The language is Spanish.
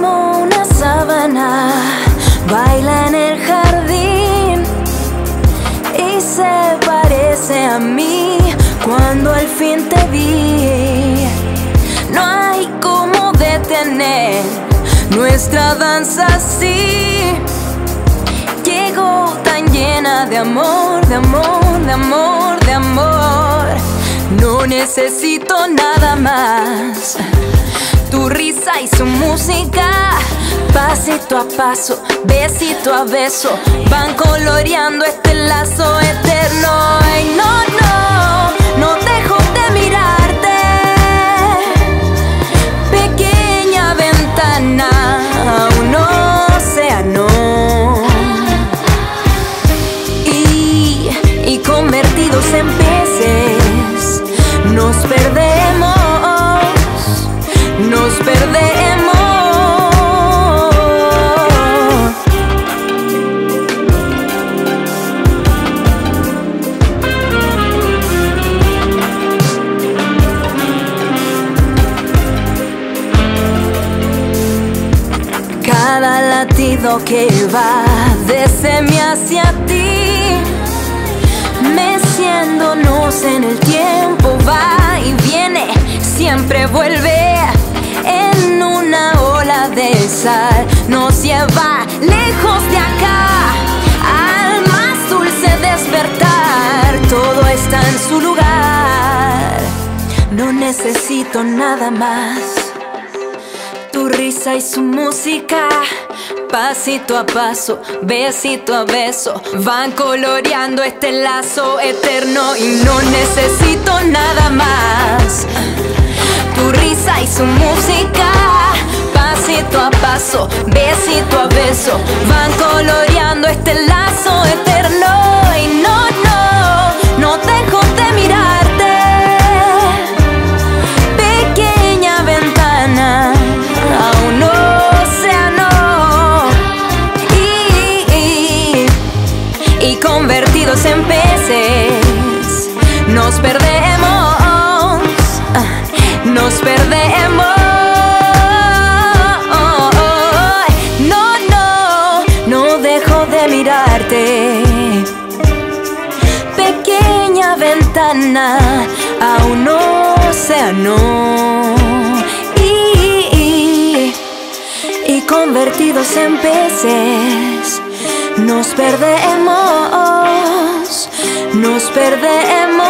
como una sábana, baila en el jardín y se parece a mí cuando al fin te vi. No hay como detener nuestra danza así. Llegó tan llena de amor, de amor, de amor, de amor. No necesito nada más. Tu risa y su música, pasito a paso, besito a beso, van coloreando este lazo eterno. Latido que va desde mí hacia ti, meciéndonos en el tiempo, va y viene, siempre vuelve. En una ola de sal, nos lleva lejos de acá. Al más dulce despertar, todo está en su lugar, no necesito nada más tu risa y su música. Pasito a paso, besito a beso, van coloreando este lazo eterno y no necesito nada más. Tu risa y su música, pasito a paso, besito a beso, van y convertidos en peces. Nos perdemos, ah, nos perdemos. No, no, no dejo de mirarte. Pequeña ventana a un océano y, y, y convertidos en peces nos perdemos, nos perdemos.